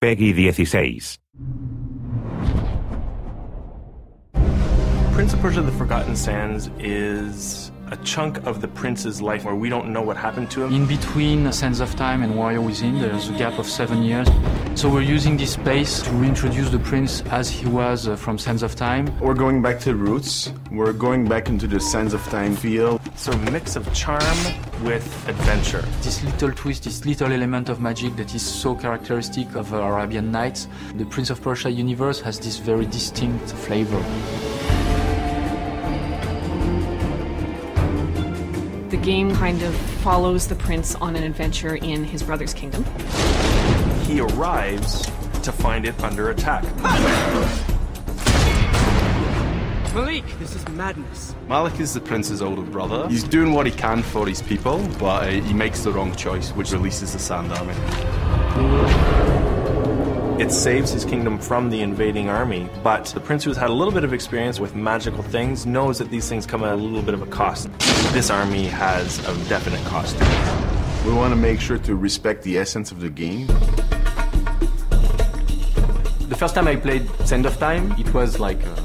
PEGI 16. Prince of Persia The Forgotten Sands is a chunk of the prince's life where we don't know what happened to him. In between Sands of Time and Warrior Within, there's a gap of seven years. So we're using this space to reintroduce the prince as he was uh, from Sands of Time. We're going back to roots. We're going back into the Sands of Time feel. So a mix of charm with adventure. This little twist, this little element of magic that is so characteristic of uh, Arabian Nights. The Prince of Persia universe has this very distinct flavor. The game kind of follows the prince on an adventure in his brother's kingdom. He arrives to find it under attack. Malik, this is madness. Malik is the prince's older brother. He's doing what he can for his people, but uh, he makes the wrong choice, which releases the Sand Army. It saves his kingdom from the invading army, but the prince who's had a little bit of experience with magical things knows that these things come at a little bit of a cost. This army has a definite cost. We want to make sure to respect the essence of the game. The first time I played Sand of Time, it was like uh,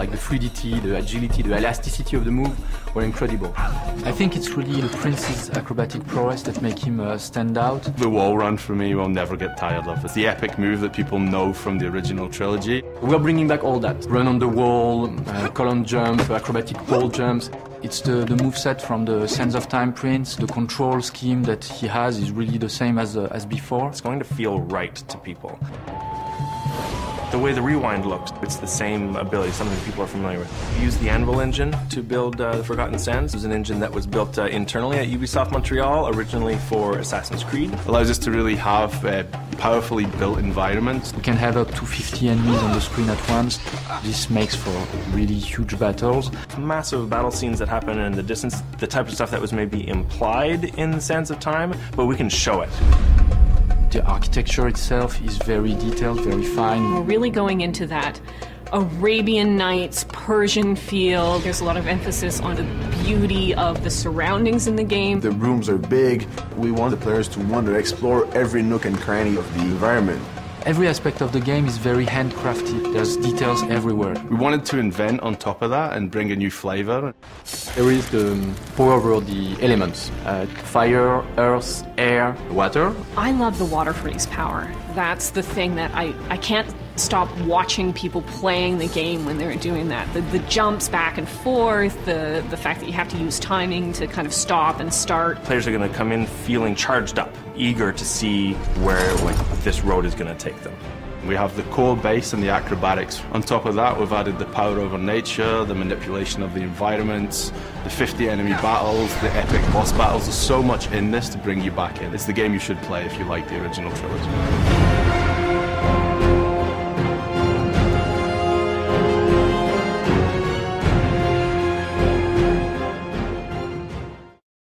like the fluidity, the agility, the elasticity of the move were incredible. I think it's really the prince's acrobatic prowess that make him uh, stand out. The wall run for me will never get tired of. It's the epic move that people know from the original trilogy. We're bringing back all that. Run on the wall, uh, column jump, acrobatic pole jumps. It's the, the move set from the Sands of Time Prince. The control scheme that he has is really the same as, uh, as before. It's going to feel right to people. The way the rewind looks, it's the same ability, something people are familiar with. We used the Anvil engine to build uh, the Forgotten Sands. It was an engine that was built uh, internally at Ubisoft Montreal, originally for Assassin's Creed. Allows us to really have uh, powerfully built environments. We can have up to 50 enemies on the screen at once. This makes for really huge battles. Massive battle scenes that happen in the distance, the type of stuff that was maybe implied in the Sands of Time, but we can show it. The architecture itself is very detailed, very fine. We're really going into that Arabian Nights, Persian feel. There's a lot of emphasis on the beauty of the surroundings in the game. The rooms are big. We want the players to want to explore every nook and cranny of the environment. Every aspect of the game is very handcrafted. There's details everywhere. We wanted to invent on top of that and bring a new flavor. There is the power over the elements uh, fire, earth, air, water. I love the water freeze power. That's the thing that I, I can't stop watching people playing the game when they're doing that. The, the jumps back and forth, the, the fact that you have to use timing to kind of stop and start. Players are going to come in feeling charged up, eager to see where like this road is going to take them. We have the core base and the acrobatics. On top of that, we've added the power over nature, the manipulation of the environments, the 50 enemy battles, the epic boss battles. There's so much in this to bring you back in. It's the game you should play if you like the original trilogy.